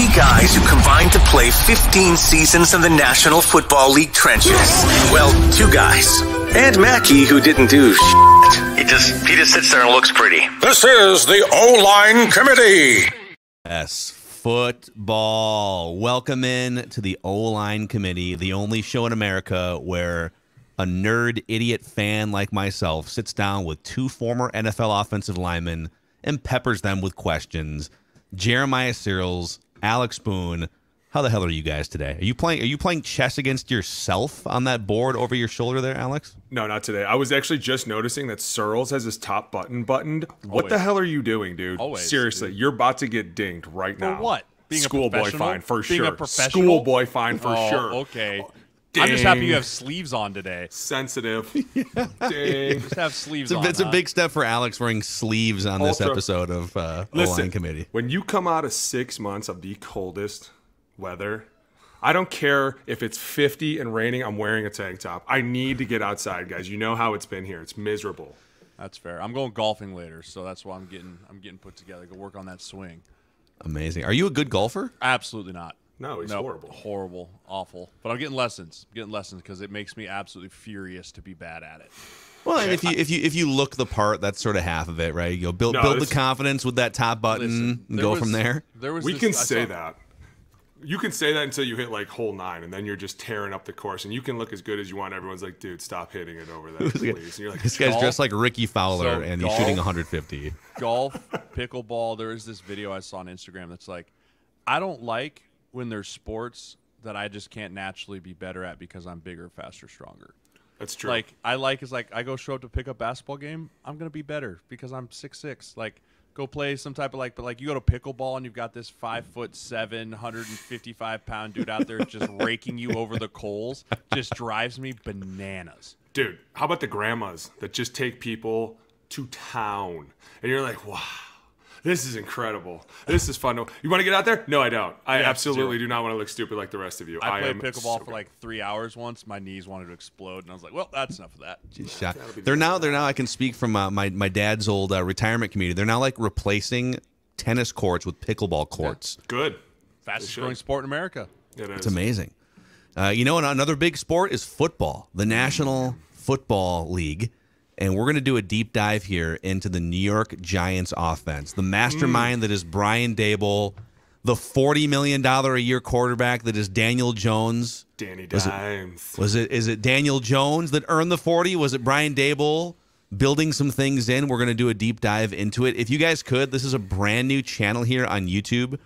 Three guys who combined to play 15 seasons in the National Football League trenches. Well, two guys. And Mackey, who didn't do shit. He just, he just sits there and looks pretty. This is the O Line Committee. Yes, football. Welcome in to the O Line Committee, the only show in America where a nerd idiot fan like myself sits down with two former NFL offensive linemen and peppers them with questions. Jeremiah Sirles, Alex Boone. How the hell are you guys today? Are you playing are you playing chess against yourself on that board over your shoulder there, Alex? No, not today. I was actually just noticing that Sirles has his top button buttoned. What the hell are you doing, dude? Always, Seriously, you're about to get dinged right For now. what? Being a Schoolboy fine for Being a sure. professional? Schoolboy fine for oh, sure. Okay. I'm just happy you have sleeves on today. Sensitive. Dang. Just have sleeves It's a, on. it's a big step for Alex wearing sleeves on this episode of uh, O Listen, Line Committee. when you come out of six months of the coldest weather, I don't care if it's 50 and raining. I'm wearing a tank top. I need to get outside, guys. You know how it's been here. It's miserable. That's fair. I'm going golfing later, so that's why I'm getting I'm getting put together. Go work on that swing. Amazing. Are you a good golfer? Absolutely not. No, he's Nope. horrible. Horrible. Awful. But I'm getting lessons. I'm getting lessons because it makes me absolutely furious to be bad at it. Well, and if you if you if you look the part, that's sort of half of it, right? You go build No, build the confidence with that top button Listen, and go was- from there. There was We this- can I say saw- that. You can say that until you hit like hole nine, and then you're just tearing up the course, and you can look as good as you want. Everyone's like, "Dude, stop hitting it over there, please." And you're like, This guy's Golf? dressed like Rickie Fowler So, and he's shooting 150. golf, pickleball. There is this video I saw on Instagram that's like, I don't like when there's sports that I just can't naturally be better at because I'm bigger, faster, stronger. "That's true." Like I like is like I go show up to pick up basketball game. I'm gonna be better because I'm six six. Like go play some type of like, but like you go to pickleball and you've got this five foot seven, 155 pound dude out there just raking you over the coals. Just drives me bananas. Dude, how about the grandmas that just take people to town? And you're like, wow, this is incredible. This is fun. You want to get out there? No, I don't. I Yeah, absolutely zero. do not want to look stupid like the rest of you. I, played am pickleball so for like three hours once. My knees wanted to explode, and I was like, "Well, that's enough of that." Shot. They're now they're now I can speak from uh, my my dad's old uh, retirement community. They're now like replacing tennis courts with pickleball courts. good. Fastest growing sport in America. It is. It's amazing. Uh, you know, another big sport is football, the National Football League. And we're going to do a deep dive here into the New York Giants offense, the mastermind mm. that is Brian Daboll, the $40 million a year quarterback that is Daniel Jones. Danny Was it- Dimes. Was it is it Daniel Jones that earned the 40? Was it Brian Daboll building some things in? We're going to do a deep dive into it. If you guys could, this is a brand new channel here on YouTube,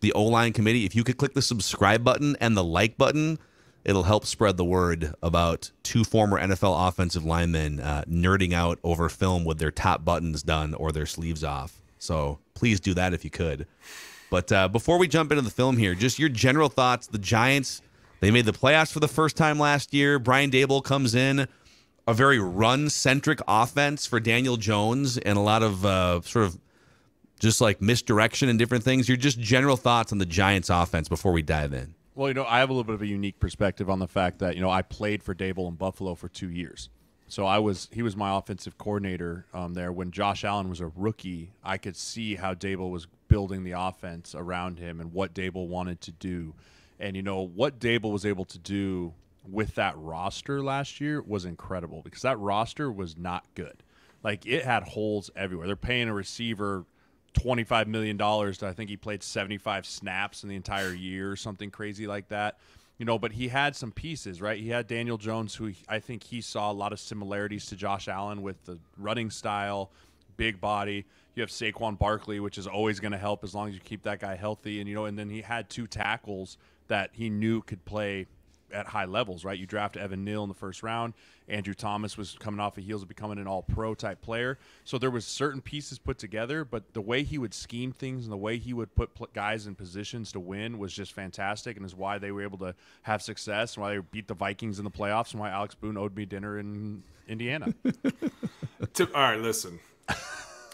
the O-line committee. If you could click the subscribe button and the like button, it'll help spread the word about two former NFL offensive linemen uh, nerding out over film with their top buttons done or their sleeves off. So please do that if you could. But uh, before we jump into the film here, just your general thoughts. The Giants, they made the playoffs for the first time last year. Brian Daboll comes in, a very run centric offense for Daniel Jones, and a lot of uh, sort of just like misdirection and different things. Your just general thoughts on the Giants offense before we dive in. Well, you know, I have a little bit of a unique perspective on the fact that you know I played for Daboll in Buffalo for two years. So I was he was my offensive coordinator um, there when Josh Allen was a rookie. I could see how Daboll was building the offense around him and what Daboll wanted to do, and you know what Daboll was able to do with that roster last year was incredible because that roster was not good. Like it had holes everywhere. They're paying a receiver twenty-five million dollars. I think he played seventy-five snaps in the entire year, or something crazy like that. You know, but he had some pieces, right? He had Daniel Jones, who I think he saw a lot of similarities to Josh Allen with the running style, big body. You have Saquon Barkley, which is always going to help as long as you keep that guy healthy. And you know, and then he had two tackles that he knew could play at high levels, right? You draft Evan Neal in the first round. Andrew Thomas was coming off the heels of becoming an all-pro type player. So there was certain pieces put together, but the way he would scheme things and the way he would put pl- guys in positions to win was just fantastic, and is why they were able to have success and why they beat the Vikings in the playoffs and why Alex Boone owed me dinner in Indiana. All right, listen.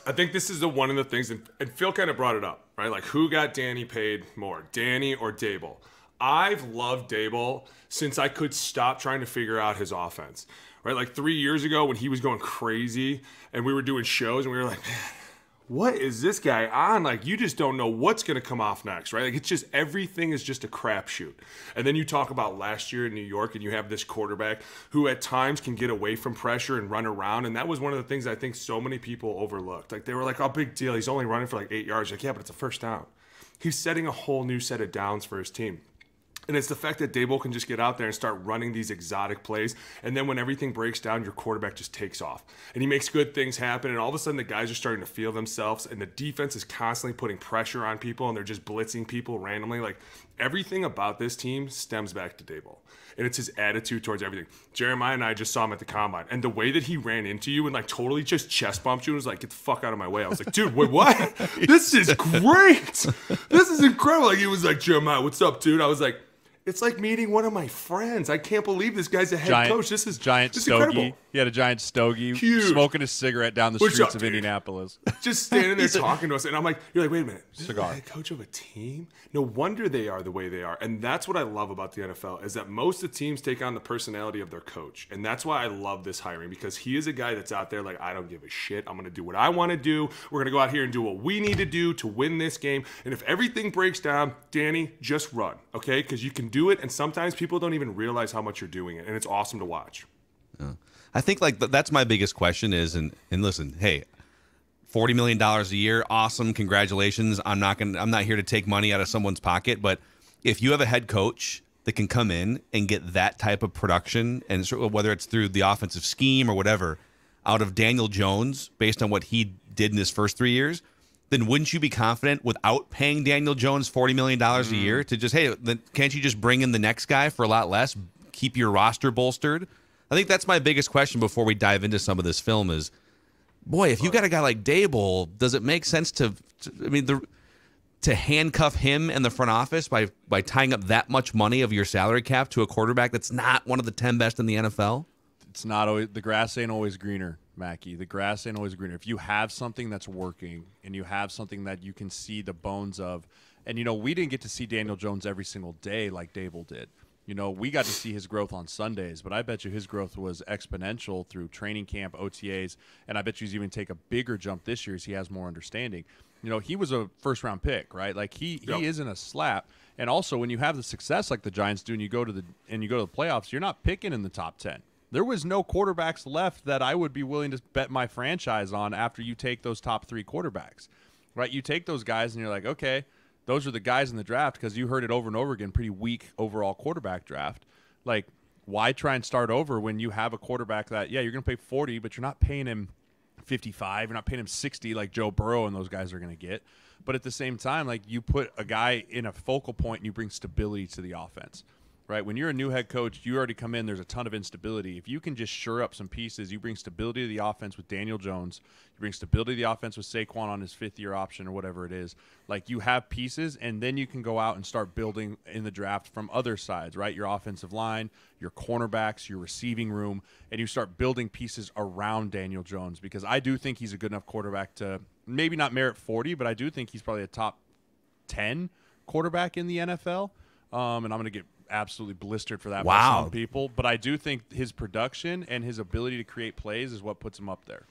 I think this is the one of the things, and, and Phil kind of brought it up, right? Like, who got Danny paid more, Danny or Daboll? I've loved Daboll since I could stop trying to figure out his offense, right? Like three years ago when he was going crazy and we were doing shows and we were like, man, what is this guy on? Like, you just don't know what's going to come off next, right? Like, it's just everything is just a crapshoot. And then you talk about last year in New York, and you have this quarterback who at times can get away from pressure and run around. And that was one of the things I think so many people overlooked. Like, they were like, oh, big deal. He's only running for like eight yards. Like, yeah, but it's a first down. He's setting a whole new set of downs for his team. And it's the fact that Daboll can just get out there and start running these exotic plays. And then when everything breaks down, your quarterback just takes off. And he makes good things happen. And all of a sudden, the guys are starting to feel themselves. And the defense is constantly putting pressure on people and they're just blitzing people randomly. Like everything about this team stems back to Daboll. And it's his attitude towards everything. Jeremiah and I just saw him at the combine. And the way that he ran into you and like totally just chest bumped you and was like, get the fuck out of my way. I was like, dude, wait, what? this is great. This is incredible. Like, he was like, Jeremiah, what's up, dude? I was like, it's like meeting one of my friends. I can't believe this guy's a head giant, coach. This is giant this is stogie. incredible. He had a giant stogie, Huge. smoking a cigarette down the What's streets up, of dude? Indianapolis. Just standing there talking to us, and I'm like, you're like, wait a minute, Cigar. head coach of a team? No wonder they are the way they are, and that's what I love about the NFL is that most of the teams take on the personality of their coach, and that's why I love this hiring because he is a guy that's out there like, I don't give a shit. I'm gonna do what I want to do. We're gonna go out here and do what we need to do to win this game, and if everything breaks down, Danny, just run, okay? Because you can do it, and sometimes people don't even realize how much you're doing it, and it's awesome to watch. I think like th- that's my biggest question is and and listen, hey, forty million dollars a year, awesome, congratulations. I'm not gonna I'm not here to take money out of someone's pocket, but if you have a head coach that can come in and get that type of production, and whether it's through the offensive scheme or whatever, out of Daniel Jones based on what he did in his first three years, then wouldn't you be confident without paying Daniel Jones forty million dollars a mm. year to just hey, then can't you just bring in the next guy for a lot less, keep your roster bolstered? I think that's my biggest question before we dive into some of this film is, boy, if you got a guy like Daboll, does it make sense to, to I mean, the to handcuff him in the front office by by tying up that much money of your salary cap to a quarterback that's not one of the ten best in the NFL? it's not always the grass ain't always greener, Mackey. The grass ain't always greener. If you have something that's working and you have something that you can see the bones of, and you know, we didn't get to see Daniel Jones every single day like Daboll did. You know, we got to see his growth on Sundays, but I bet you his growth was exponential through training camp, OTAs, and I bet you he's even take a bigger jump this year as he has more understanding. You know, he was a first round pick, right? Like he Yep. he isn't a slap. And also when you have the success like the Giants do and you go to the and you go to the playoffs, you're not picking in the top 10. There was no quarterbacks left that I would be willing to bet my franchise on after you take those top 3 quarterbacks. Right? You take those guys and you're like, "Okay, those are the guys in the draft because you heard it over and over again, pretty weak overall quarterback draft." Like why try and start over when you have a quarterback that yeah, you're going to pay 40, but you're not paying him 55. You're not paying him 60 like Joe Burrow and those guys are going to get. But at the same time, like you put a guy in a focal point and you bring stability to the offense. Right? When you're a new head coach, you already come in, there's a ton of instability. If you can just shore up some pieces, you bring stability to the offense with Daniel Jones, you bring stability to the offense with Saquon on his fifth year option or whatever it is. Like you have pieces, and then you can go out and start building in the draft from other sides, right? Your offensive line, your cornerbacks, your receiving room, and you start building pieces around Daniel Jones because I do think he's a good enough quarterback to maybe not merit 40, but I do think he's probably a top 10 quarterback in the NFL. Um, and I'm going to get absolutely blistered for that by Wow. some people. But I do think his production and his ability to create plays is what puts him up there.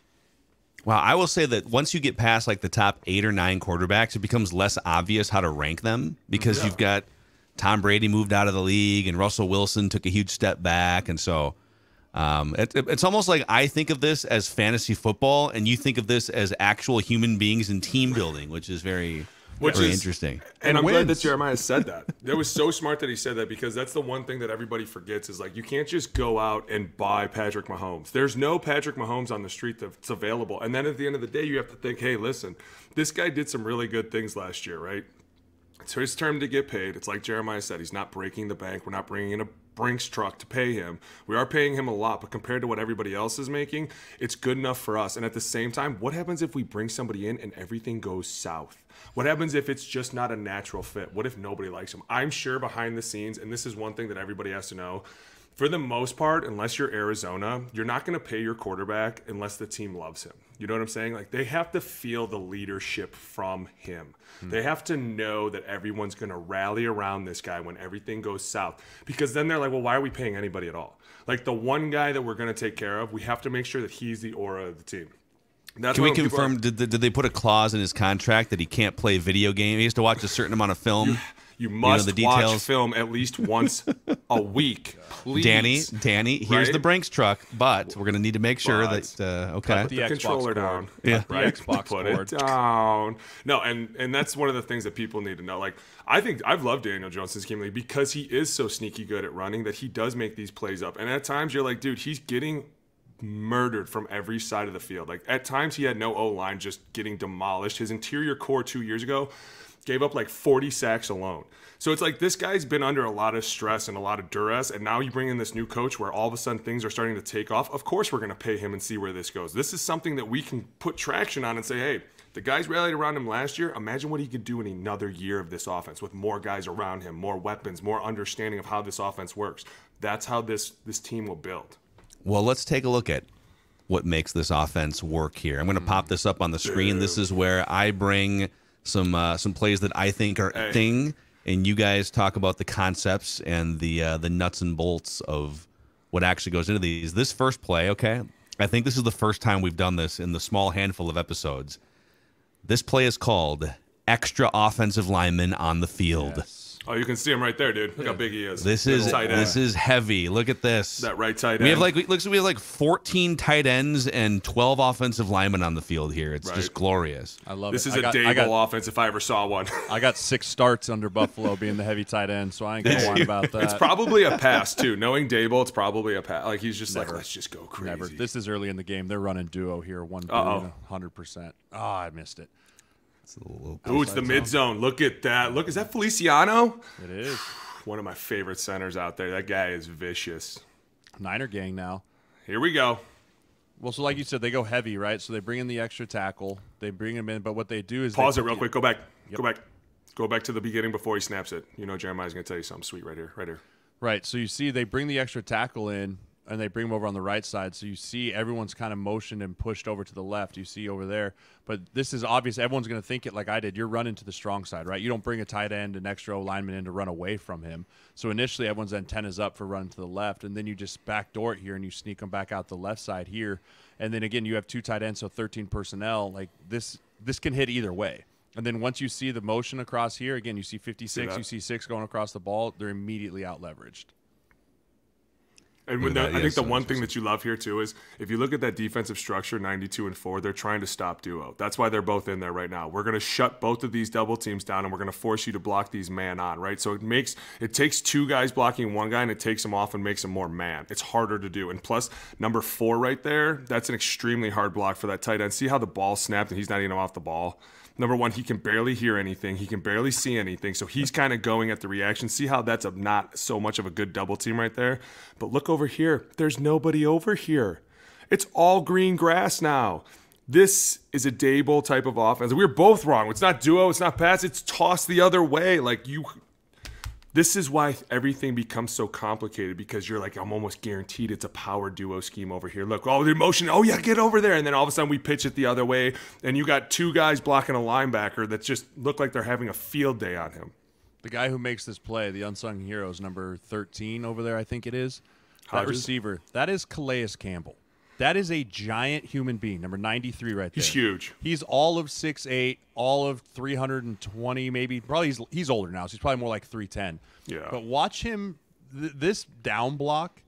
Well, I will say that once you get past like the top eight or nine quarterbacks, it becomes less obvious how to rank them because you've got Tom Brady moved out of the league and Russell Wilson took a huge step back, and so um, it, it- it's almost like I think of this as fantasy football, and you think of this as actual human beings and team building, which is very, Which very is- interesting. And, And I'm glad that. Jeremiah said that. That was so smart that he said that because that's the one thing that everybody forgets is like you can't just go out and buy Patrick Mahomes. There's no Patrick Mahomes on the street that's available. And then at the end of the day, you have to think, hey, listen, this guy did some really good things last year, right? It's his term to get paid. It's like Jeremiah said, he's not breaking the bank. We're not bringing in a Brinks truck to pay him. We are paying him a lot, but compared to what everybody else is making, it's good enough for us. And at the same time, what happens if we bring somebody in and everything goes south? What happens if it's just not a natural fit? What if nobody likes him? I'm sure behind the scenes, and this is one thing that everybody has to know. For the most part, unless you're Arizona, you're not going to pay your quarterback unless the team loves him. You know what I'm saying? Like they have to feel the leadership from him. Hmm. They have to know that everyone's going to rally around this guy when everything goes south. Because then they're like, well, why are we paying anybody at all? Like the one guy that we're going to take care of, we have to make sure that he's the aura of the team. That's Can we confirm? are- Did, did they put a clause in his contract that he can't play video game? He has to watch a certain amount of film. You must the watch film at least once a week, please. Danny, Danny, here's Right? the Brinks truck, but we're gonna need to make sure But- that uh, okay. Put the the Xbox controller cord. down. Yeah. The right. Xbox Put cord. it down. No, and and that's one of the things that people need to know. Like I think I've loved Daniel Jones since he came league because he is so sneaky good at running that he does make these plays up. And at times you're like, dude, he's getting murdered from every side of the field. Like at times he had no O line, just getting demolished. His interior core two years ago gave up like 40 sacks alone. So it's like this guy's been under a lot of stress and a lot of duress, and now you bring in this new coach where all of a sudden things are starting to take off. Of course, we're going to pay him and see where this goes. This is something that we can put traction on and say, hey, the guys rallied around him last year. Imagine what he could do in another year of this offense with more guys around him, more weapons, more understanding of how this offense works. That's how this this team will build. Well, let's take a look at what makes this offense work here. I'm going to pop mm. this up on the screen. This is where I bring some uh, some plays that I think are Hey. thing, and you guys talk about the concepts and the uh, the nuts and bolts of what actually goes into these. This first play, okay, I think this is the first time we've done this in the small handful of episodes. This play is called extra offensive lineman on the field. Oh, you can see him right there, dude. Look how big he is. This Little is tight end. this is heavy. Look at this. that right tight end. We have like we- looks we have like 14 tight ends and 12 offensive linemen on the field here. It's Right. just glorious. I love this it. is I a got, Daboll got, offense if I ever saw one. I got six starts under Buffalo being the heavy tight end, so I ain't gonna whine about that. It's probably a pass too. Knowing Daboll, it's probably a pass. Like he's just like, let's just go crazy. Never. This is early in the game. They're running duo here, hundred percent. Oh, I missed it. It's a little- Ooh, it's the mid zone. Look at that. Look, is that Feliciano? It is One of my favorite centers out there. That guy is vicious. Niner gang now. Here we go. Well, so like you said, they go heavy, right? So they bring in the extra tackle. They bring him in, but what they do is they Pause it real quick. Go back. Go back. Go back to the beginning before he snaps it. You know Jeremiah's gonna tell you something sweet right here. Right here. Right. So you see, they bring the extra tackle in, and they bring him over on the right side. So you see, everyone's kind of motioned and pushed over to the left. You see over there, but this is obvious. Everyone's going to think it like I did. You're running to the strong side, right? You don't bring a tight end, an extra lineman in to run away from him. So initially, everyone's antennas up for running to the left, and then you just backdoor it here, and you sneak them back out the left side here, and then again, you have two tight ends, so 13 personnel. Like this, this can hit either way. And then once you see the motion across here, again, you see 56, that? you see six going across the ball. They're immediately out leveraged. And when Look the, at that, I think yes, the one thing that you love here too is if you look at that defensive structure, 92 and four, they're trying to stop duo. That's why they're both in there right now. We're going to shut both of these double teams down, and we're going to force you to block these man on, right? So it makes it takes two guys blocking one guy, and it takes him off and makes him more man. It's harder to do. And plus, number four right there, that's an extremely hard block for that tight end. See how the ball snapped and he's not even off the ball. Number one, he can barely hear anything. He can barely see anything. So he's kind of going at the reaction. See how that's a not so much of a good double team right there. But look over here. There's nobody over here. It's all green grass now. This is a Daboll type of offense. We are both wrong. It's not duo. It's not pass. It's tossed the other way. Like you. This is why everything becomes so complicated because you're like, I'm almost guaranteed it's a power duo scheme over here. Look, oh, the motion, oh, yeah, get over there. And then all of a sudden we pitch it the other way, and you got two guys blocking a linebacker that just look like they're having a field day on him. The guy who makes this play, the unsung hero, is number 13 over there, I think it is. That Hodges? receiver, that is Calais Campbell. That is a giant human being, number 93 right there. He's huge. He's all of 6'8", all of 320, maybe. Probably he's, he's older now, so he's probably more like 310. Yeah. But watch him. Th- this down block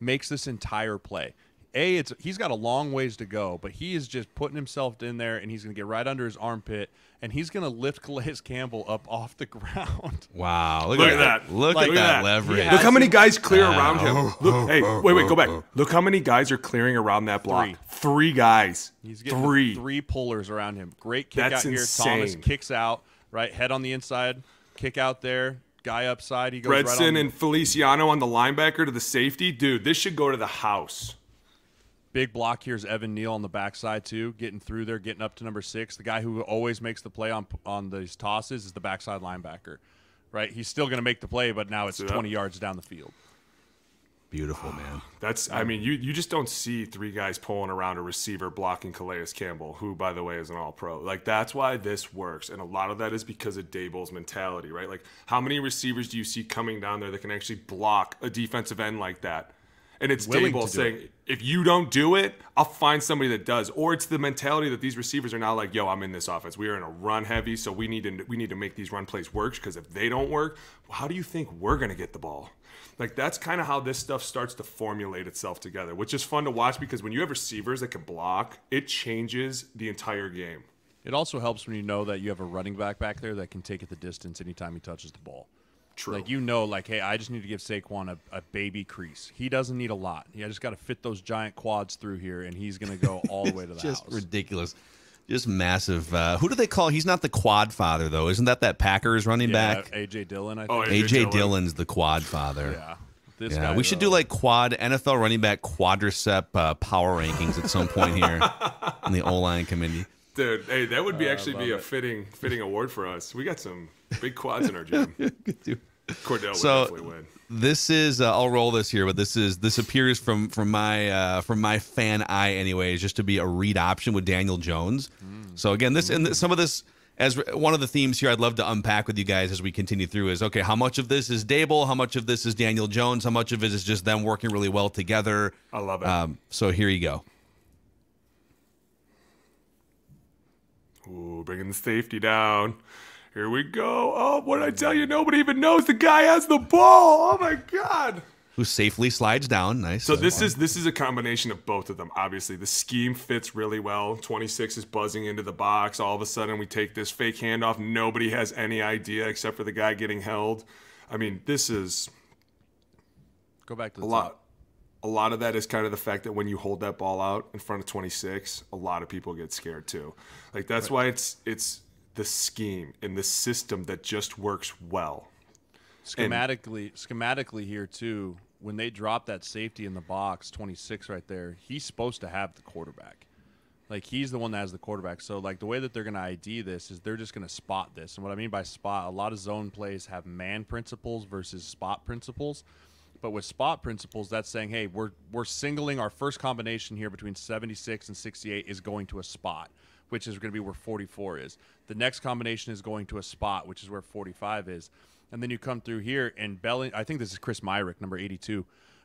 makes this entire play. A, it's he's got a long ways to go, but he is just putting himself in there, and he's going to get right under his armpit, and he's going to lift Calais Campbell up off the ground. Wow, look, Look at at that! that. Look Like at Look that, at that. leverage. Look how many guys clear around him. Look, hey, wait, wait, go back. Look how many guys are clearing around that block. Three. Three guys. He's getting three. three pullers around him. Great kick That's out here. Thomas kicks out, right? Head on the inside, kick out there. Guy upside. He goes right Redson on. and Feliciano on the linebacker to the safety. Dude, this should go to the house. Big block here's Evan Neal on the backside too, getting through there, getting up to number six. The guy who always makes the play on on these tosses is the backside linebacker, right? He's still going to make the play, but now it's Yeah. 20 yards down the field. Beautiful, man. That's, I mean, you, you just don't see three guys pulling around a receiver blocking Calais Campbell, who, by the way, is an all pro. Like, that's why this works. And a lot of that is because of Daboll's mentality, right? Like, how many receivers do you see coming down there that can actually block a defensive end like that? And it's Daboll saying, if you don't do it, I'll find somebody that does. Or it's the mentality that these receivers are now like, yo, I'm in this offense. We are in a run heavy, so we need to we need to make these run plays work. Because if they don't work, how do you think we're gonna get the ball? Like that's kind of how this stuff starts to formulate itself together, which is fun to watch because when you have receivers that can block, it changes the entire game. It also helps when you know that you have a running back back there that can take it the distance anytime he touches the ball. True. Like you know, like hey, I just need to give Saquon a, a baby crease. He doesn't need a lot. He I just got to fit those giant quads through here, and he's going to go all the way to the Just house. ridiculous. Just massive. Uh, who do they call? He's not the quad father though. Isn't that that Packers running yeah, back? AJ Dillon. I Oh, think. yeah. AJ Dillon. Dillon's the quad father. yeah. This Yeah, guy, we should do like quad NFL running back quadricep uh, power rankings at some point here in the O line committee. Dude, hey, that would be actually be a it. fitting fitting award for us. We got some big quads in our gym. Cordell would So- definitely win. This is uh, I'll roll this here, but this is this appears from from my uh, from my fan eye anyways, just to be a read option with Daniel Jones. So again, this and th- some of this as one of the themes here, I'd love to unpack with you guys as we continue through is okay, how much of this is Daboll, how much of this is Daniel Jones, how much of it is just them working really well together. I love it. Um, so here you go. Ooh, bringing the safety down. Here we go. Oh, what did I tell you? Nobody even knows the guy has the ball. Oh my god. Who safely slides down? Nice. So this is this is a combination of both of them. Obviously, the scheme fits really well. 26 is buzzing into the box. All of a sudden, we take this fake handoff. Nobody has any idea except for the guy getting held. I mean, this is go back to the a top. lot. A lot of that is kind of the fact that when you hold that ball out in front of 26, a lot of people get scared too. Like that's why it's it's the scheme and the system that just works well. schematically schematically here too when they drop that safety in the box 26 right there he's supposed to have the quarterback. Like he's the one that has the quarterback. So like the way that they're going to id this is they're just going to spot this. And what i mean by spot a lot of zone plays have man principles versus spot principles but with spot principles that's saying hey we're we're singling our first combination here between 76 and 68 is going to a spot which is going to be where 44 is the next combination is going to a spot which is where 45 is and then you come through here and Belling. I think this is Chris Myarick, number 82.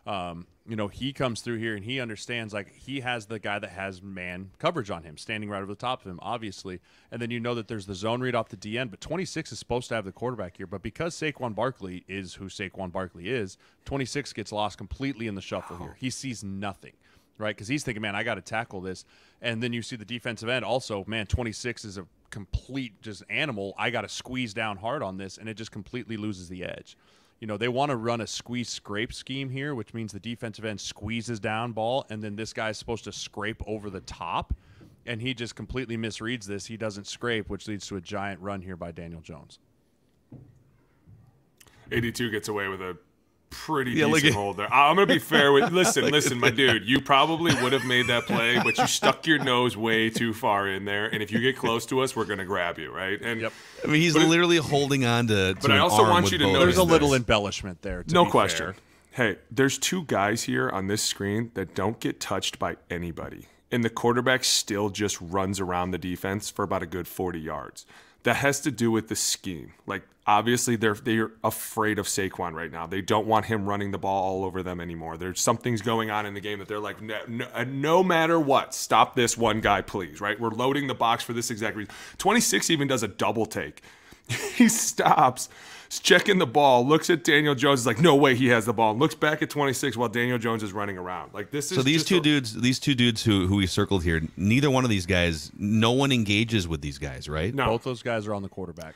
Um, you know, he comes through here and he understands like he has the guy that has man coverage on him, standing right over the top of him, obviously. And then you know that there's the zone read off the DN, but 26 is supposed to have the quarterback here. But because Saquon Barkley is who Saquon Barkley is, 26 gets lost completely in the shuffle here. He sees nothing right? Because he's thinking, man, I got to tackle this. And then you see the defensive end also, man, 26 is a complete just animal. I got to squeeze down hard on this, and it just completely loses the edge. You know, they want to run a squeeze scrape scheme here, which means the defensive end squeezes down ball, and then this guy's supposed to scrape over the top. And he just completely misreads this. He doesn't scrape, which leads to a giant run here by Daniel Jones. 82 gets away with a pretty Yeah, decent at- hold there. I'm gonna be fair with. Listen, listen, my dude. You probably would have made that play, but you stuck your nose way too far in there. And if you get close to us, we're gonna grab you, right? And Yep. I mean, he's But it- literally holding on to. to But I also arm want you to know There's a little this. embellishment there. to no be question. fair. Hey, there's two guys here on this screen that don't get touched by anybody. And the quarterback still just runs around the defense for about a good 40 yards. That has to do with the scheme. Like obviously they're they're afraid of Saquon right now. They don't want him running the ball all over them anymore. There's something's going on in the game that they're like, no, no, no matter what, stop this one guy, please. Right? We're loading the box for this exact reason. 26 even does a double take. he stops, is checking the ball, looks at Daniel Jones, is like, no way he has the ball, and looks back at 26 while Daniel Jones is running around. Like this is So these two a- dudes, these two dudes who who we circled here, neither one of these guys, no one engages with these guys, right? No. Both those guys are on the quarterback.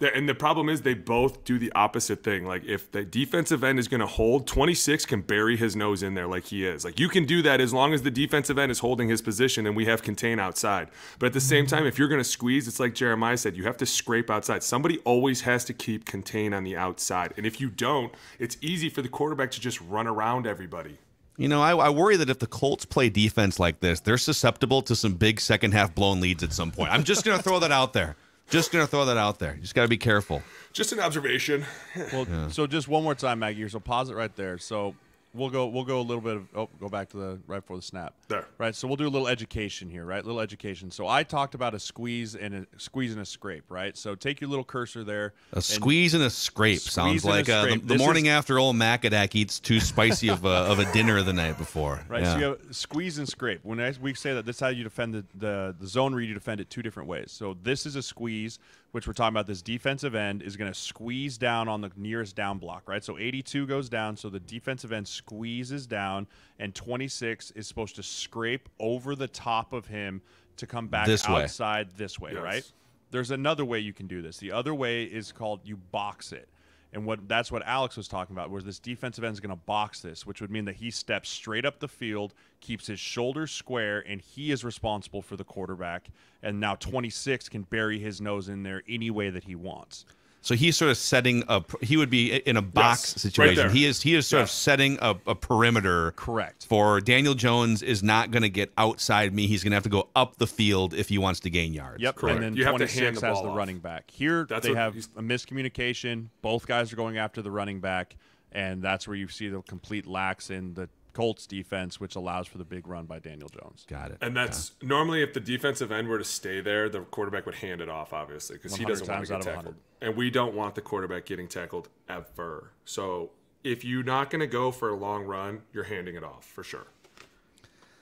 And the problem is they both do the opposite thing. Like if the defensive end is going to hold, 26 can bury his nose in there like he is. Like you can do that as long as the defensive end is holding his position and we have contain outside. But at the same time, if you're going to squeeze, it's like Jeremiah said, you have to scrape outside. Somebody always has to keep contain on the outside. And if you don't, it's easy for the quarterback to just run around everybody. You know, I, I worry that if the Colts play defense like this, they're susceptible to some big second half blown leads at some point. I'm just going to throw that out there. Just going to throw that out there. You just got to be careful. Just an observation. Well, so just one more time, Maggie. So pause it right there. So we'll go we'll go a little bit of oh go back to the right before the snap. There. Right. So we'll do a little education here, right? A little education. So I talked about a squeeze and a squeeze and a scrape, right? So take your little cursor there. A squeeze and a scrape sounds Squeeze and a like uh, the, the morning is- after old Macadac eats too spicy of a, of a dinner the night before. Right, Yeah. so you have squeeze and scrape. When I, we say that, this is how you defend the, the, the zone read. You defend it two different ways. So this is a squeeze, which we're talking about. This defensive end is going to squeeze down on the nearest down block, right? So 82 goes down, so the defensive end squeezes down, and 26 is supposed to scrape over the top of him to come back This way. outside this way, Yes. right? There's another way you can do this. The other way is called you box it. And what that's what Alex was talking about, was this defensive end is going to box this, which would mean that he steps straight up the field, keeps his shoulders square, and he is responsible for the quarterback. And now 26 can bury his nose in there any way that he wants. So he's sort of setting up. He would be in a box Yes, situation. there. he is he is sort of Yeah. setting a, a perimeter. Correct. For Daniel Jones is not going to get outside me. He's going to have to go up the field if he wants to gain yards. Yep. Correct. And then You have to hand the has the off. running back. Here That's they what have a miscommunication. Both guys are going after the running back, and that's where you see the complete lacks in the Colts defense, which allows for the big run by Daniel Jones. Got it. And that's normally if the defensive end were to stay there, the quarterback would hand it off, obviously, because he doesn't want to get tackled. And we don't want the quarterback getting tackled ever. So if you're not going to go for a long run, you're handing it off for sure.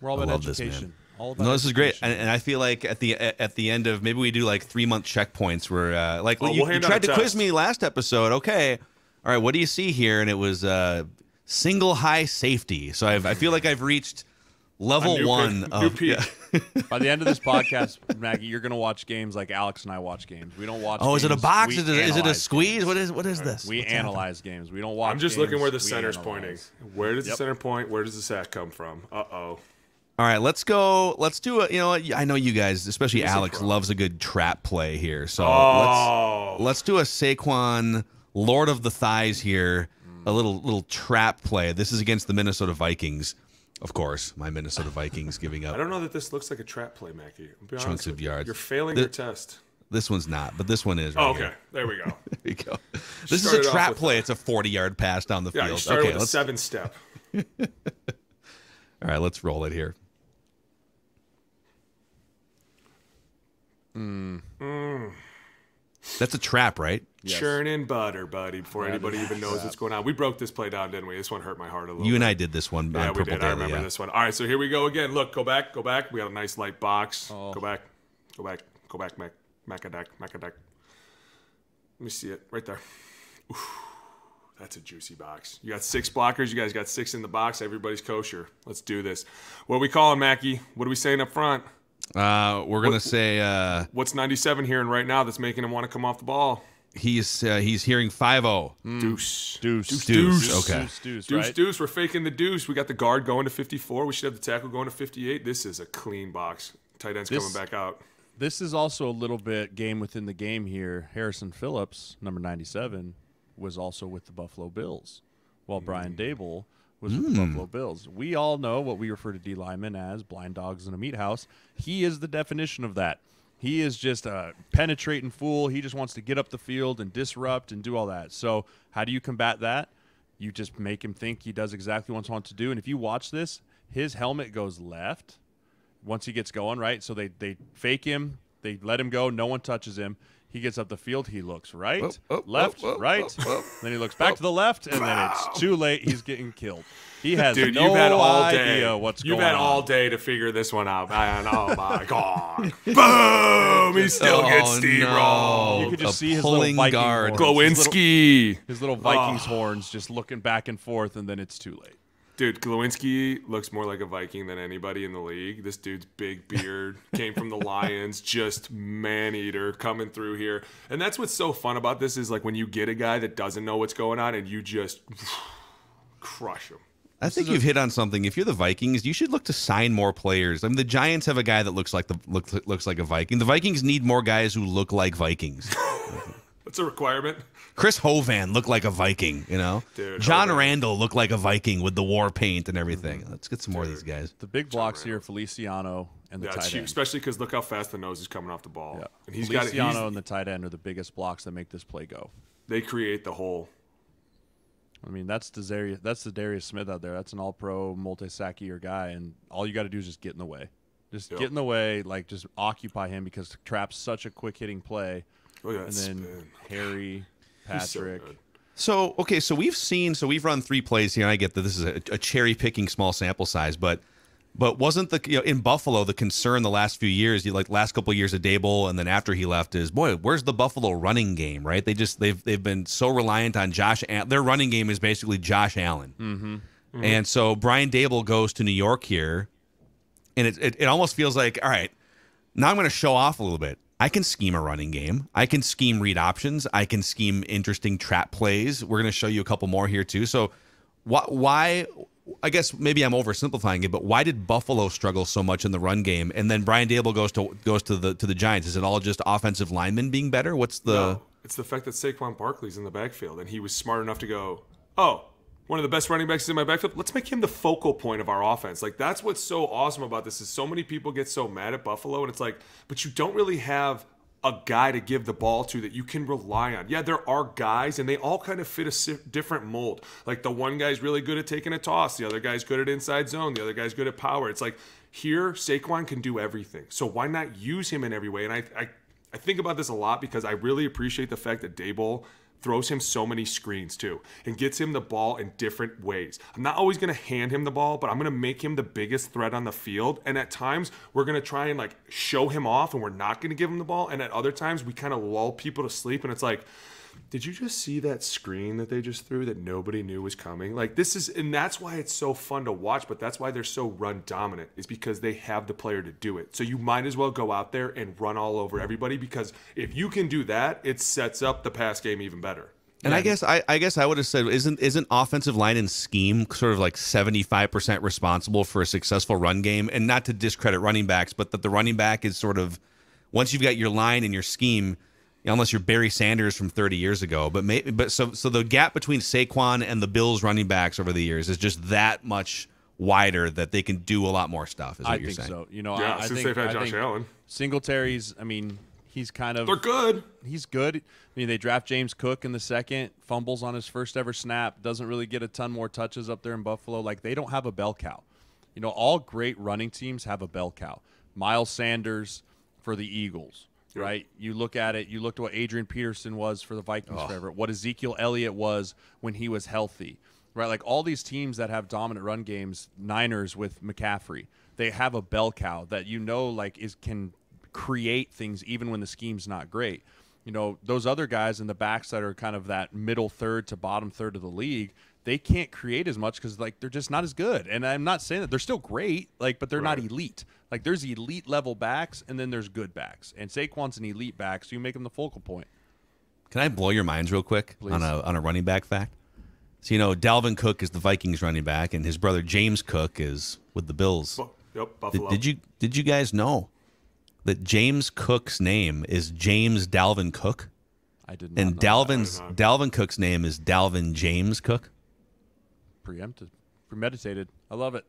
We're all I about love this, education. All about No, this is great, and, and I feel like at the at the end of maybe we do like three month checkpoints where uh, like Oh, you, we'll you tried a to quiz me last episode. Okay, all right, what do you see here? And it was uh, single high safety. So I've, I feel like I've reached level new one peak- of new peak. yeah. By the end of this podcast, Maggie, you're going to watch games like Alex and I watch games. We don't watch. Oh, is it a box? Is it, is it a squeeze? games. What is what is this? We What's happening? analyze games. We don't watch. I'm just games, looking where the we center's analyze. pointing. Where does the center point? Where does the sack come from? Uh oh. All right, let's go. Let's do a. You know. I know you guys, especially He's Alex, pro. loves a good trap play here. So Oh. let's let's do a Saquon Lord of the Thighs here. A little little trap play. This is against the Minnesota Vikings, of course. My Minnesota Vikings giving up. I don't know that this looks like a trap play, Mackey. I'll be Chunks of you. yards. You're failing The- your test. This one's not, but this one is. Right Oh, here. okay. There we go. There you go. This is a trap play. the- It's a 40 yard pass down the Yeah, field. started Okay, with seven step. all right, let's roll it here. Hmm. That's a trap, right? Churning butter, buddy, before That anybody even knows what's going on. We broke this play down, didn't we? This one hurt my heart a little You bit. and I did this one Yeah, on we did. I remember yeah. this one. All right, so here we go again. Look, go back, go back. We got a nice light box. Oh. Go back, go back, go back, Mac, Macadac, Macadac. Let me see it right there. Oof, that's a juicy box. You got six blockers. You guys got six in the box. Everybody's kosher. Let's do this. What are we calling, Mackey? What are we saying up front? Uh, we're gonna What- say uh, What's 97 hearing right now that's making him want to come off the ball? He's uh, he's hearing 5-0. Hmm. Deuce. Deuce. Deuce. Deuce. Okay. Deuce, deuce, Deuce, right? deuce. We're faking the deuce. We got the guard going to 54. We should have the tackle going to 58. This is a clean box. Tight end's This- coming back out. This is also a little bit game within the game here. Harrison Phillips, number 97, was also with the Buffalo Bills, while hmm. Brian Daboll was with the hmm. Buffalo Bills. We all know what we refer to D linemen as blind dogs in a meat house. He is the definition of that. He is just a penetrating fool. He just wants to get up the field and disrupt and do all that. So, how do you combat that? You just make him think he does exactly what he wants to do. And if you watch this, his helmet goes left once he gets going, right? So they they fake him, they let him go, no one touches him. He gets up the field, he looks right, Whoop, whoop, left, whoop, right. Then he looks back to the left, and then it's too late. He's getting killed. He has Dude, no you've had all idea day. what's you've going had on. all day to figure this one out, man. Oh my god! Boom! He still oh, gets Oh, steamrolled. You could just A see his little Viking guard. horns. His little, Glowinski. his little Vikings horns just looking back and forth, and then it's too late. Dude, Glowinski looks more like a Viking than anybody in the league. This dude's big beard came from the Lions, just man eater coming through here. And that's what's so fun about this is like when you get a guy that doesn't know what's going on and you just crush him. I think you've hit on something. If you're the Vikings, you should look to sign more players. I mean, the Giants have a guy that looks like the looks looks like a Viking. The Vikings need more guys who look like Vikings. That's a requirement. Chris Hovan looked like a Viking, you know. Dude, John Hovan. Randle looked like a Viking with the war paint and everything. Mm-hmm. Let's get some more of these guys. The big blocks here, Feliciano and the Yeah, tight end. especially because look how fast the nose is coming off the ball. Yeah. And he's got. Feliciano he's- and the tight end are the biggest blocks that make this play go. They create the hole. I mean, that's Darius, that's the Darius Smith out there. That's an all-pro, multi-sack year guy, and all you got to do is just get in the way. Just Yep. get in the way, like just occupy him because Trap's such a quick hitting play. Look at and then spin. Harry, He's so Patrick. So okay, so we've seen, so we've run three plays here. I get that this is a, a cherry picking small sample size, but but wasn't the you know in Buffalo the concern the last few years, you like last couple of years of Daboll, and then after he left is boy, where's the Buffalo running game? Right? They just they've they've been so reliant on Josh. Al- Their running game is basically Josh Allen, mm-hmm. and so Brian Daboll goes to New York here, and it it, it almost feels like all right, now I'm going to show off a little bit. I can scheme a running game. I can scheme read options. I can scheme interesting trap plays. We're going to show you a couple more here too. So, why? why I guess maybe I'm oversimplifying it, but why did Buffalo struggle so much in the run game? And then Brian Daboll goes to goes to the to the Giants. Is it all just offensive linemen being better? What's the? No, it's the fact that Saquon Barkley's in the backfield and he was smart enough to go, oh, one of the best running backs in my backfield. Let's make him the focal point of our offense. Like that's what's so awesome about this is so many people get so mad at Buffalo and it's like, but you don't really have a guy to give the ball to that you can rely on. Yeah, there are guys and they all kind of fit a different mold. Like the one guy's really good at taking a toss, the other guy's good at inside zone, the other guy's good at power. It's like here Saquon can do everything. So why not use him in every way? And I I I think about this a lot because I really appreciate the fact that Daboll throws him so many screens too and gets him the ball in different ways. I'm not always going to hand him the ball, but I'm going to make him the biggest threat on the field. And at times we're going to try and like show him off and we're not going to give him the ball. And at other times we kind of lull people to sleep and it's like, did you just see that screen that they just threw that nobody knew was coming? Like this is, and that's why it's so fun to watch. But that's why they're so run dominant is because they have the player to do it. So you might as well go out there and run all over everybody because if you can do that, it sets up the pass game even better. And I guess I, I guess I would have said isn't isn't offensive line and scheme sort of like seventy five percent responsible for a successful run game, and not to discredit running backs, but that the running back is sort of once you've got your line and your scheme, unless you're Barry Sanders from thirty years ago, but maybe but so so the gap between Saquon and the Bills running backs over the years is just that much wider that they can do a lot more stuff. Is what I you're think saying? so. You know, Yeah, I, I since think, they've had I Josh think Allen. Singletary's. I mean, he's kind of They're good. he's good. I mean, they draft James Cook in the second, fumbles on his first ever snap, doesn't really get a ton more touches up there in Buffalo. Like they don't have a bell cow. You know, all great running teams have a bell cow. Miles Sanders for the Eagles, right? You look at it, you looked at what Adrian Peterson was for the Vikings forever, what Ezekiel Elliott was when he was healthy. Right? Like all these teams that have dominant run games, Niners with McCaffrey, they have a bell cow that you know like is can create things even when the scheme's not great. You know, those other guys in the backs that are kind of that middle third to bottom third of the league, they can't create as much because like they're just not as good. And I'm not saying that they're still great, like, but they're not elite. Like there's elite level backs and then there's good backs. And Saquon's an elite back, so you make him the focal point. Can I blow your minds real quick Please. on a on a running back fact? So you know, Dalvin Cook is the Vikings running back, and his brother James Cook is with the Bills. Bu- Yep, Did, Buffalo. did you did you guys know that James Cook's name is James Dalvin Cook, I did not and know. Dalvin's I Dalvin Cook's name is Dalvin James Cook? Preempted, premeditated. I love it.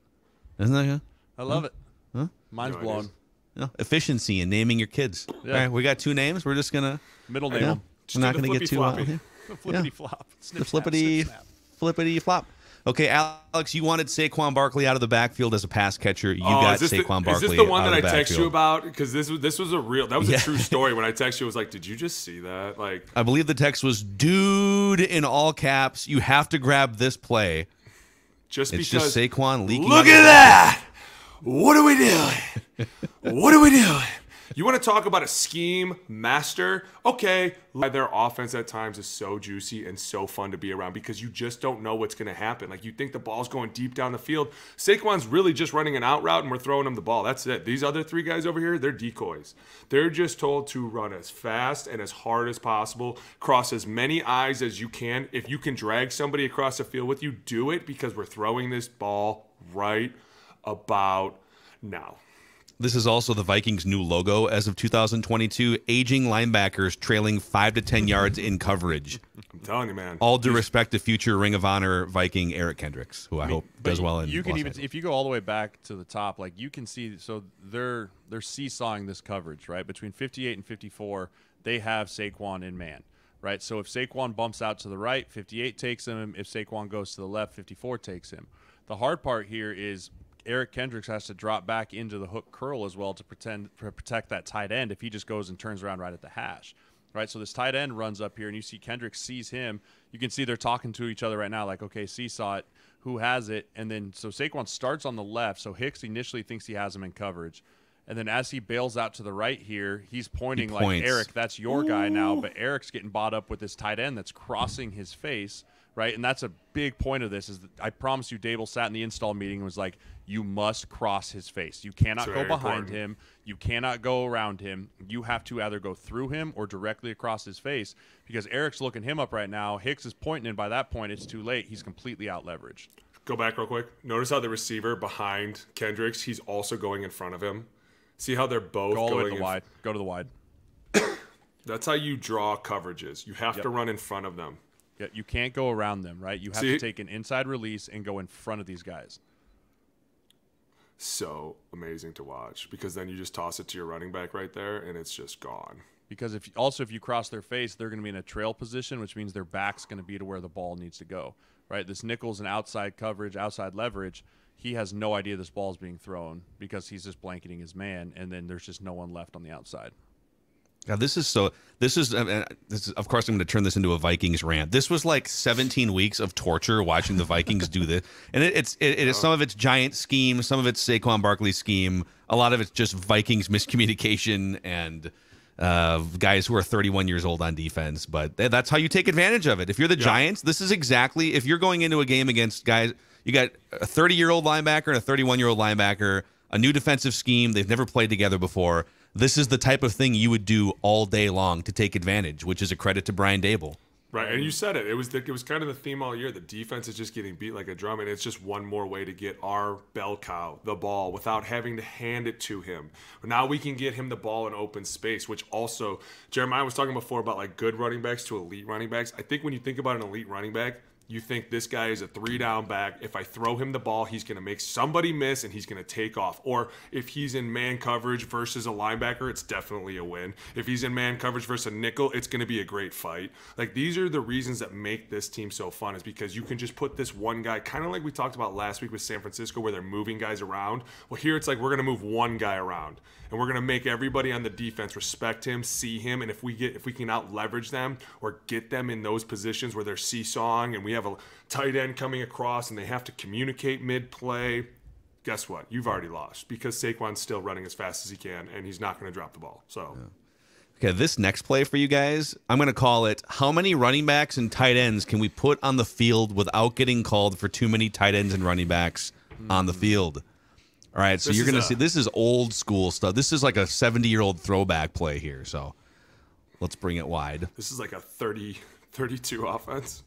Isn't that good? I love it. Huh? Mine's No blown. No, efficiency in naming your kids. Yeah. All right, we got two names. We're just gonna Middle name yeah, them. Just we're not gonna get too wild flippy-floppy. here. Flippity flop. Snip, The snap, flippity snip, snap. flippity flop. Okay, Alex, you wanted Saquon Barkley out of the backfield as a pass catcher. You Oh, got is Saquon the, Barkley. Is this the one out that I of the text you about? Because this was this was a real that was Yeah. a true story. When I text you, it was like, did you just see that? Like, I believe the text was "dude" in all caps. You have to grab this play. Just It's because just Saquon leaking. Look at that! What are we doing? what are we doing? You want to talk about a scheme master? Okay, their offense at times is so juicy and so fun to be around because you just don't know what's going to happen. Like you think the ball's going deep down the field. Saquon's really just running an out route and we're throwing him the ball. That's it. These other three guys over here, they're decoys. They're just told to run as fast and as hard as possible, cross as many eyes as you can. If you can drag somebody across the field with you, do it because we're throwing this ball right about now. This is also the Vikings' new logo as of 2022. Aging linebackers trailing five to ten yards in coverage. I'm telling you, man. All due respect to future Ring of Honor Viking Eric Kendricks, who I, hope does well in. you can Los even Angeles. if you go all the way back to the top like you can see so they're they're seesawing this coverage right between 58 and 54 they have Saquon in man right? So if Saquon bumps out to the right, 58 takes him. If Saquon goes to the left, 54 takes him. The hard part here is Eric Kendricks has to drop back into the hook curl as well to pretend to protect that tight end if he just goes and turns around right at the hash. Right, so this tight end runs up here, and you see Kendricks sees him. You can see they're talking to each other right now, like, okay, seesaw it, who has it, and then so Saquon starts on the left. So Hicks initially thinks he has him in coverage, and then as he bails out to the right here, he's pointing like. Eric, that's your guy now. But Eric's getting bought up with this tight end that's crossing his face, right? And that's a big point of this. Is that I promise you, Daboll sat in the install meeting and was like, "You must cross his face. You cannot go behind important. him. You cannot go around him. You have to either go through him or directly across his face because Eric's looking him up right now. Hicks is pointing, and by that point, it's too late. He's completely out leveraged. Go back real quick. Notice how the receiver behind Kendricks, he's also going in front of him. See how they're both Go all the way going to the wide. Go to the wide. That's how you draw coverages. You have Yep. to run in front of them. Yeah, you can't go around them, right? You have See- to take an inside release and go in front of these guys. So amazing to watch because then you just toss it to your running back right there and it's just gone. Because if also if you cross their face, they're going to be in a trail position, which means their back's going to be to where the ball needs to go. Right? This nickel's an outside coverage, outside leverage. He has no idea this ball's being thrown because he's just blanketing his man, and then there's just no one left on the outside. God, this is so. This is. Uh, this is of course, I'm going to turn this into a Vikings rant. This was like 17 weeks of torture watching the Vikings do this, and it, it's it, it is some of it's giant scheme, some of it's Saquon Barkley scheme, a lot of it's just Vikings miscommunication and uh, guys who are 31 years old on defense. But th- that's how you take advantage of it. If you're the Giants, this is exactly if you're going into a game against guys. You got a 30 year old linebacker and a 31 year old linebacker, a new defensive scheme. They've never played together before. This is the type of thing you would do all day long to take advantage, which is a credit to Brian Daboll. Right, and you said it. It was the, it was kind of the theme all year. The defense is just getting beat like a drum, and it's just one more way to get our bell cow the ball without having to hand it to him. Now we can get him the ball in open space, which also Jeremiah was talking before about like good running backs to elite running backs. I think when you think about an elite running back, you think this guy is a three down back. If I throw him the ball, he's going to make somebody miss and he's going to take off. Or if he's in man coverage versus a linebacker, it's definitely a win. If he's in man coverage versus a nickel, it's going to be a great fight. Like these are the reasons that make this team so fun is because you can just put this one guy, kind of like we talked about last week with San Francisco, where they're moving guys around. Well, here it's like we're going to move one guy around and we're going to make everybody on the defense respect him, see him, and if we get if we can out leverage them or get them in those positions where they're seesawing and we have a tight end coming across and they have to communicate mid play, guess what? You've already lost because Saquon's still running as fast as he can and he's not going to drop the ball. So Okay, this next play for you guys, I'm going to call it how many running backs and tight ends can we put on the field without getting called for too many tight ends and running backs on the field? All right, so This you're going to see this is old school stuff. This is like a 70 year old throwback play here. So let's bring it wide. this is like a 30 32 offense.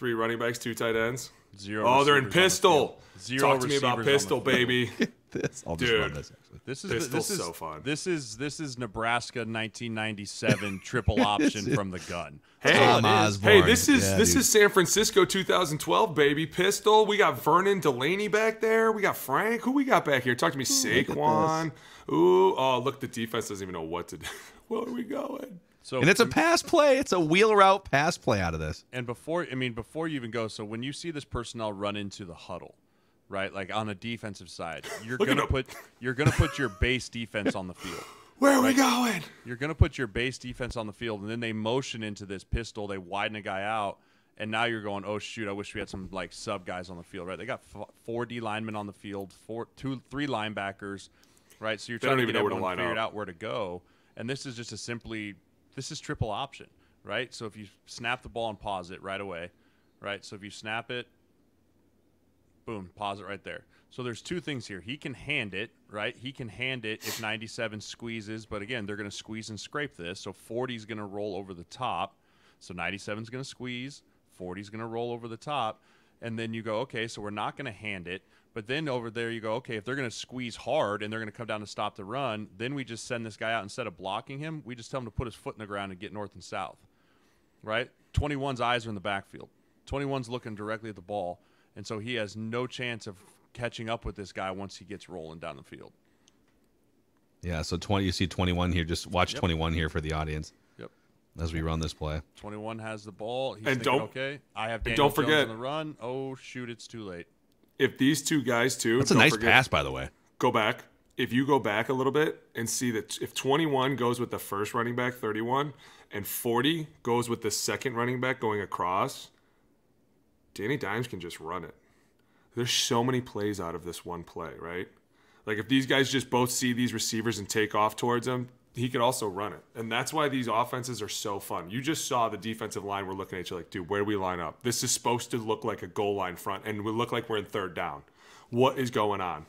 Three running backs, two tight ends. Zero. Oh, they're in receivers on the pistol. Zero Talk to me about receivers on the pistol, baby. This, I'll just Dude. run this. Actually. This is Pistol's this is so fun. This is this is Nebraska 1997 triple option from the gun. Hey, Hey, this is Yeah, this dude. is San Francisco 2012, baby. Pistol. We got Vernon Delaney back there. We got Frank. Who we got back here? Talk to me, Saquon. Ooh, oh look, the defense doesn't even know what to do. Where are we going? So And it's a pass play. It's a wheel route pass play out of this. And before, I mean, before you even go, so when you see this personnel run into the huddle, right, like on a defensive side, you're gonna put you're gonna put your base defense on the field. Where are we going? You're gonna put your base defense on the field, and then they motion into this pistol. They widen a guy out, and now you're going, oh shoot, I wish we had some like sub guys on the field, right? They got f- four D linemen on the field, four, two, three linebackers, right? So you're They trying to get everyone line figured up. out where to go, and this is just a simply this is triple option, right? So if you snap the ball and pause it right away, right? So if you snap it, boom, pause it right there. So there's two things here. He can hand it, right? He can hand it if 97 squeezes, but again, they're going to squeeze and scrape this. So 40 is going to roll over the top. So 97 is going to squeeze, 40 is going to roll over the top, and then you go, okay, so we're not going to hand it. But then over there you go, okay, if they're going to squeeze hard and they're going to come down to stop the run, then we just send this guy out instead of blocking him, we just tell him to put his foot in the ground and get north and south right? 21's eyes are in the backfield. 21's looking directly at the ball, and so he has no chance of catching up with this guy once he gets rolling down the field. Yeah, so 20 you see 21 here. Just watch 21 here for the audience. Yep. as we run this play. 21 has the ball. He's And thinking, don't- okay, I have and don't Jones forget- on the run. Oh shoot, it's too late. If these two guys too, That's a nice forget- pass, by the way. Go back. If you go back a little bit and see that if 21 goes with the first running back, 31, and 40 goes with the second running back going across, Danny Dimes can just run it. There's so many plays out of this one play, right? Like if these guys just both see these receivers and take off towards them, he could also run it. And that's why these offenses are so fun. You just saw the defensive line. We're looking at you like, dude, where do we line up? This is supposed to look like a goal line front, and we look like we're in third down. What is going on?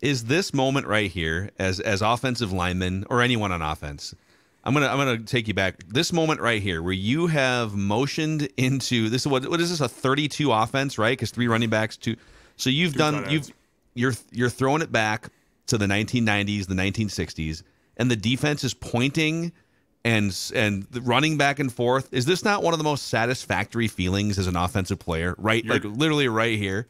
Is this moment right here, as as offensive linemen or anyone on offense, I'm gonna I'm gonna take you back. This moment right here, where you have motioned into this is what what is this a 32 offense, right? Because three running backs, two. So you've Two done you've you're you're throwing it back to the 1990s, the 1960s, and the defense is pointing and and running back and forth. Is this not one of the most satisfactory feelings as an offensive player? Right, like literally right here.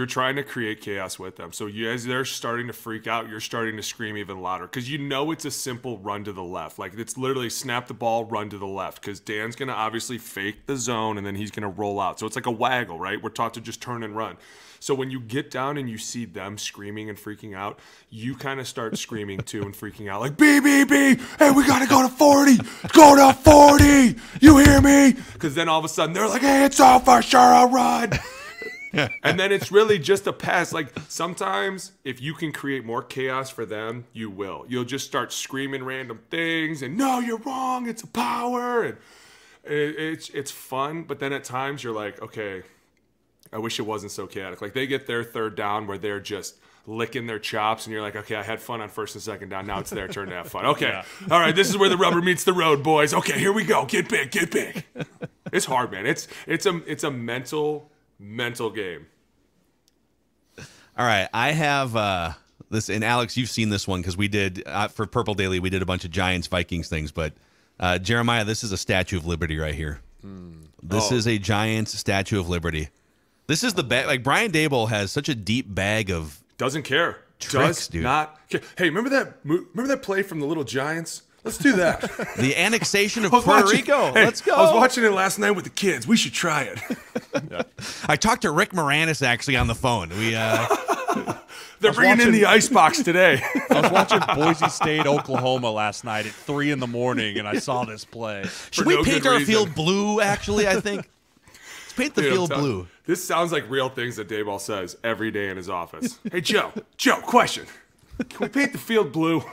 You're trying to create chaos with them. So you, as they're starting to freak out, you're starting to scream even louder because you know it's a simple run to the left. Like it's literally snap the ball, run to the left because Dan's going to obviously fake the zone and then he's going to roll out. So it's like a waggle, right? We're taught to just turn and run. So when you get down and you see them screaming and freaking out, you kind of start screaming too and freaking out like, B, B, B, hey, we got to go to 40. Go to 40. You hear me? Because then all of a sudden they're like, hey, it's over, sure, I'll run. and then it's really just a pass. Like sometimes, if you can create more chaos for them, you will. You'll just start screaming random things and no, you're wrong. It's a power, and it, it's it's fun. But then at times you're like, okay, I wish it wasn't so chaotic. Like they get their third down where they're just licking their chops, and you're like, okay, I had fun on first and second down. Now it's their turn to have fun. Okay, all right, this is where the rubber meets the road, boys. Okay, here we go. Get big, get big. It's hard, man. It's it's a it's a mental mental game. All right, I have uh, this, and Alex, you've seen this one because we did uh, for Purple Daily. We did a bunch of Giants Vikings things, but uh, Jeremiah, this is a Statue of Liberty right here. This Oh. is a Giants Statue of Liberty. This is the bag. Like Brian Daboll has such a deep bag of. Doesn't care. Tricks, Does dude. not. Care. Hey, remember that? Remember that play from the Little Giants? Let's do that. The annexation of I Puerto watching- Rico. hey, Let's go. I was watching it last night with the kids. We should try it. I talked to Rick Moranis actually on the phone. We uh, They're bringing in the ice box today. I was watching Boise State, Oklahoma last night at three in the morning, and I saw this play. should For we no paint our reason. field blue? Actually, I think let's paint the Dude, field telling- blue. This sounds like real things that Daboll says every day in his office. hey, Joe. Joe, question. Can we paint the field blue?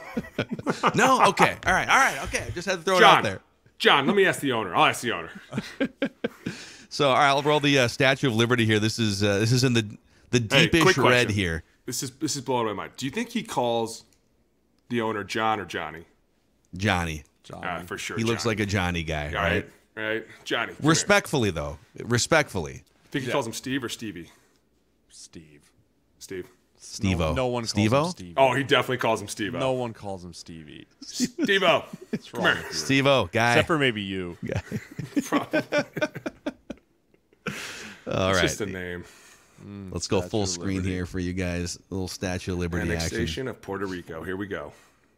No, okay, all right, all right, okay. Just had to throw it John. out there. John, let me ask the owner. I'll ask the owner. So, all right, I'll roll the uh, Statue of Liberty here. This is uh, this is in the the Hey, deepish quick red here. This is this is blowing my mind. Do you think he calls the owner John or Johnny? Johnny. Johnny. Uh, for sure. He looks like a Johnny guy, All right? right. Right. Johnny. come here. Respectfully, though, respectfully, I Think he calls him Steve or Stevie? Steve. Steve. Stevo. No, no one calls Stevo. him Steve. Oh, he definitely calls him Steve. No one calls him Stevie. Steve-O. What's Come wrong here. with you? Stevo, guy. Except for maybe you. All It's right, just a name. Mm, let's go full screen here for you guys. little Statue of Liberty action. Annexation of Puerto Rico. Here we go.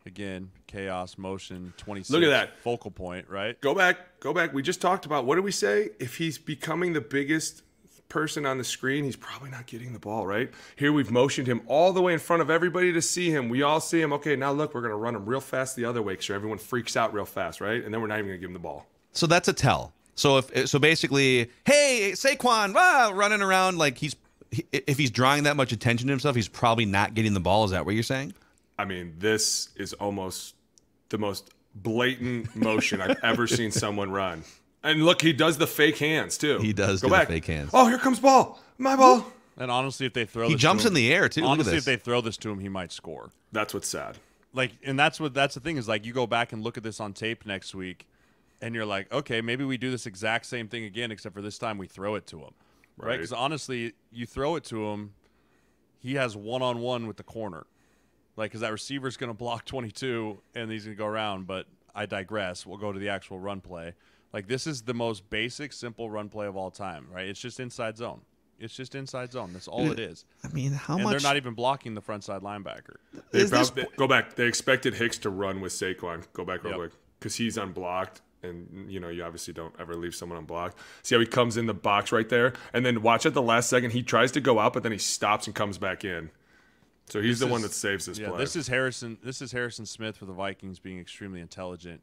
Again, chaos, motion, 26. Look at that. Focal point, right? Go back. Go back. We just talked about what did we say? If he's becoming the biggest person on the screen, he's probably not getting the ball, right? Here we've motioned him all the way in front of everybody to see him. We all see him. Okay, now look, we're going to run him real fast the other way so everyone freaks out real fast, right? And then we're not even going to give him the ball. So that's a tell. So if so, basically, hey Saquon, ah, running around like he's if he's drawing that much attention to himself, he's probably not getting the ball. Is that what you're saying? I mean, this is almost the most blatant motion I've ever seen someone run. And look, he does the fake hands too. He does Go do the back. fake hands. Oh, here comes ball. My ball. And honestly, if they throw He this jumps to in him, the air too. Look at Honestly, this. if they throw this to him, he might score. That's what's sad. Like, and that's what that's the thing is like you go back and look at this on tape next week, and you're like, okay, maybe we do this exact same thing again, except for this time we throw it to him, right? Right. Because honestly, you throw it to him, he has one on one with the corner, like because that receiver's going to block 22 and he's going to go around. But I digress. We'll go to the actual run play. Like this is the most basic, simple run play of all time, right? It's just inside zone. It's just inside zone. That's all it is. I mean, how and much? they're not even blocking the front side linebacker. They Is this- they- go back. They expected Hicks to run with Saquon. Go back real Yep. quick because he's unblocked. and you know you obviously don't ever leave someone unblocked. See how he comes in the box right there, and then watch at the last second he tries to go out, but then he stops and comes back in. So he's This the one that saves this Yeah, play. this is Harrison. This is Harrison Smith for the Vikings being extremely intelligent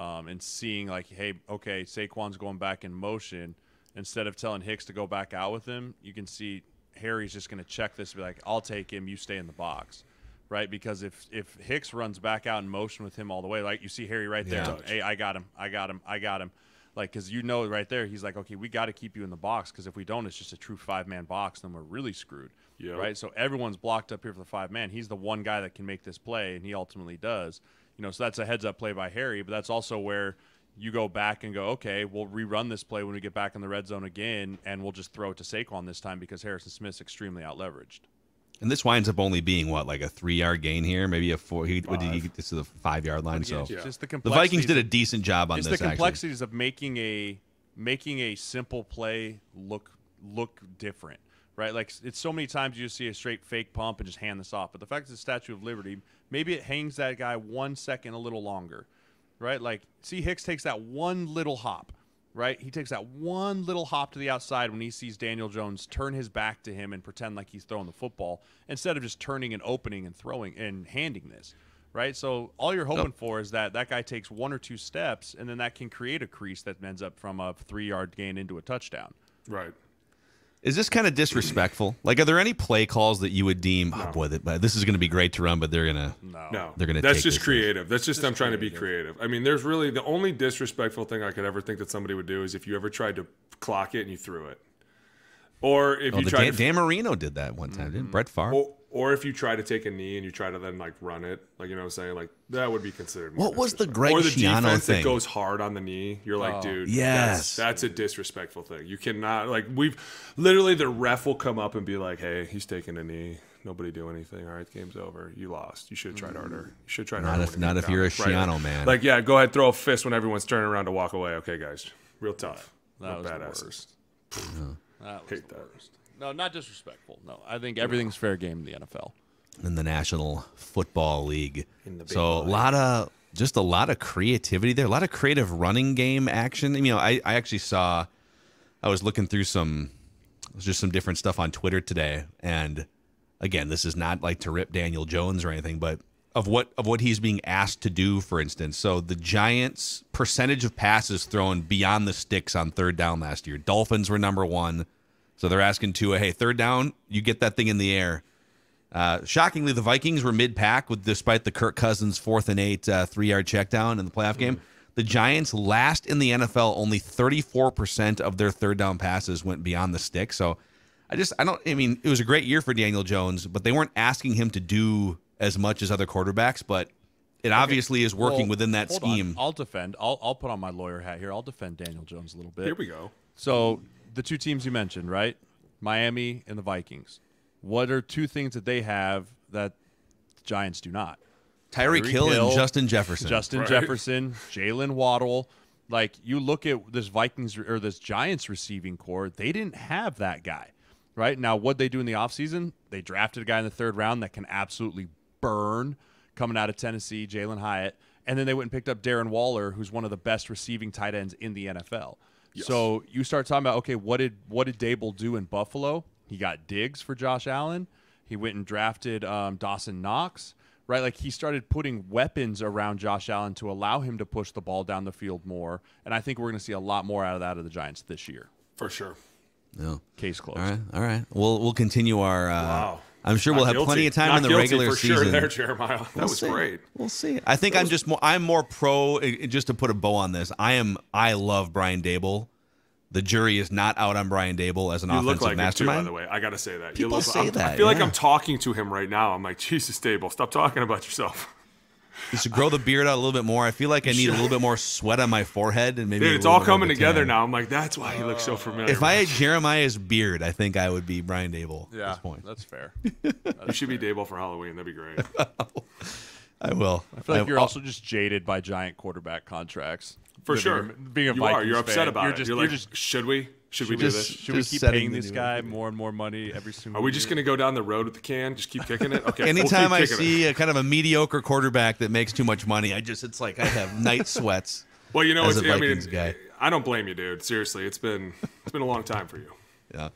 um, and seeing like, hey, okay, Saquon's going back in motion. Instead of telling Hicks to go back out with him, you can see Harry's just going to check this, and be like, I'll take him. You stay in the box, right? Because if if Hicks runs back out in motion with him all the way, like you see Harry right there, Yeah. hey, I got him, I got him, I got him. Like, because you know right there, he's like, okay, we got to keep you in the box because if we don't, it's just a true five man box, then we're really screwed. Yep. Right. So everyone's blocked up here for the five man. He's the one guy that can make this play, and he ultimately does. You know, so that's a heads up play by Harry, but that's also where you go back and go, okay, we'll rerun this play when we get back in the red zone again, and we'll just throw it to Saquon this time because Harrison Smith's extremely out leveraged. And this winds up only being what, like a three yard gain here, maybe a four. He, what did he get this to the five yard line? So It's just the the Vikings did a of- decent job on it's this. the actually. complexities of making a making a simple play look look different right like it's so many times you just see a straight fake pump and just hand this off but the fact that the statue of liberty maybe it hangs that guy one second a little longer right like see hicks takes that one little hop right he takes that one little hop to the outside when he sees daniel jones turn his back to him and pretend like he's throwing the football instead of just turning and opening and throwing and handing this right? So all you're hoping for is that that guy takes one or two steps, and then that can create a crease that ends up from a three yard gain into a touchdown. right. Is this kind of disrespectful? Like, are there any play calls that you would deem, oh boy, that, but this is going to be great to run, but they're gonna. No, No, They're gonna That's take just this thing. creative. That's just, them trying to be creative. I mean, there's really the only disrespectful thing I could ever think that somebody would do is if you ever tried to clock it and you threw it, or if Oh, you tried Dan, to, Dan Marino did that one time, didn't mm-hmm. Brett Favre? or, or if you try to take a knee and you try to then like run it, like you know what I'm saying, like that would be considered. What was the disrespectful. Greg or the Schiano defense thing? that goes hard on the knee? You're like, oh. dude, Yes. that's, that's a disrespectful thing. You cannot like we've literally the ref will come up and be like, hey, he's taking a knee. Nobody do anything. All right, game's over. You lost. You should have tried harder. You should try Not harder. if- not get if you're a down. Right. Schiano man. Like, yeah, go ahead, throw a fist when everyone's turning around to walk away. Okay, guys, real tough. that Real was the badasses. worst. That was Hate the that. Worst. No, not disrespectful. No, I think everything's fair game in the NFL. in the National Football League. so a lot of just a lot of creativity there, a lot of creative running game action. You know, I, I actually saw I was looking through some just some different stuff on Twitter today, and again, this is not like to rip Daniel Jones or anything, but of what of what he's being asked to do, for instance. So the Giants' percentage of passes thrown beyond the sticks on third down last year. Dolphins were number one. So they're asking Tua, hey, third down, you get that thing in the air. Uh, shockingly, the Vikings were mid-pack with despite the Kirk Cousins fourth and eight uh, three-yard check down in the playoff game. The Giants last in the NFL, only 34% of their third down passes went beyond the stick. So I just I don't I mean it was a great year for Daniel Jones, but they weren't asking him to do as much as other quarterbacks, but it obviously is working Well, within that hold on. scheme. I'll defend. I'll, I'll put on my lawyer hat here. I'll defend Daniel Jones a little bit. Here we go. So the two teams you mentioned, right? Miami and the Vikings. What are two things that they have that the Giants do not? Tyreek Tyreek Hill, Hill, and Justin Jefferson. Justin Right. Jefferson, Jaylen Waddle. Like you look at this Vikings or this Giants receiving corps, they didn't have that guy. Right? Now what they do in the offseason, they drafted a guy in the third round that can absolutely burn coming out of Tennessee, Jalin Hyatt. And then they went and picked up Darren Waller, who's one of the best receiving tight ends in the NFL. So you start talking about okay, what did what did Daboll do in Buffalo? He got Diggs for Josh Allen. He went and drafted um, Dawson Knox. Right, like he started putting weapons around Josh Allen to allow him to push the ball down the field more, and I think we're going to see a lot more out of that of the Giants this year. For sure. No. Case closed. All right, all right. We'll we'll continue our. Uh, Wow. I'm sure we'll have plenty of time Not in the regular for season. Sure there, Jeremiah. That We'll was see. great. We'll see. I think I'm just more. I'm more pro. Just to put a bow on this, I am. I love Brian Daboll. The jury is not out on Brian Daboll as an You look offensive like him too, mastermind. by the way. I gotta say that. People you look, say I'm- that, I feel like. I'm talking to him right now. I'm like, Jesus, Daboll, stop talking about yourself. Just to grow the beard out a little bit more. I feel like I need a little bit more sweat on my forehead and maybe. Dude, it's all coming together tan. now. I'm like, that's why he looks so uh, familiar. If I had Jeremiah's beard, I think I would be Brian Daboll at this point. that's fair. you should be Daboll for Halloween. That'd be great. I will. I feel like you're I'll- also just jaded by giant quarterback contracts. For sure. being a you Vikings are. You're upset fan, about you're it. Just, you're you're like, just should we? Should we do just- this? Should we keep paying this guy record. more and more money every single Are we just gonna go down the road with the can? Just keep kicking it? Okay. we'll Anytime I kicking it. see a kind of a mediocre quarterback that makes too much money, I just it's like I have night sweats. Well, you know, as it's, a I mean, guy. I don't blame you, dude. Seriously, it's been it's been a long time for you. Yeah,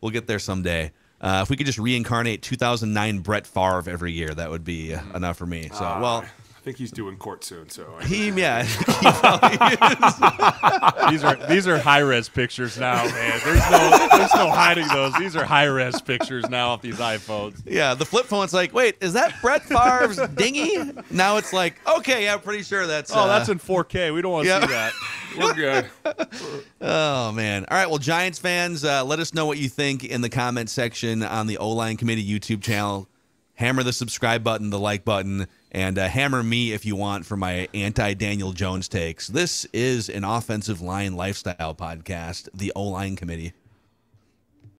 we'll get there someday. Uh, if we could just reincarnate 2009 Brett Favre every year, that would be uh, enough for me. So, Uh, well, think he's doing court soon. So I- he, yeah, these are these are high res pictures now, man. There's no there's no hiding those. These are high res pictures now off these iPhones. yeah. The flip phone's like, wait, is that Brett Favre's dinghy? Now it's like, okay, yeah, I'm pretty sure that's. Oh, uh, that's in 4K. We don't want to yeah. see that. we're good. Oh man! All right, well, Giants fans, uh, let us know what you think in the comment section on the O Line Committee YouTube channel. Hammer the subscribe button, the like button, and uh, hammer me if you want for my anti Daniel Jones takes. This is an offensive line lifestyle podcast, the O Line Committee.